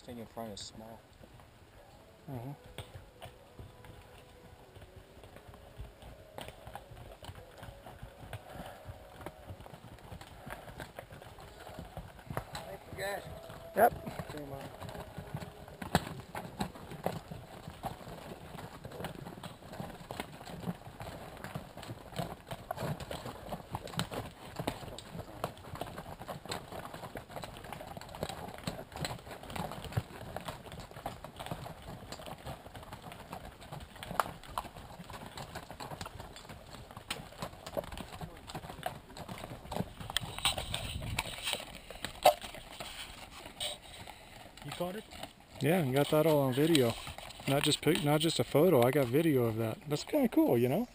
thing in front is small. Mm-hmm. Thank you guys. Yep. You caught it? Yeah, you got that all on video. Not just not just a photo. I got video of that. That's kind of cool, you know.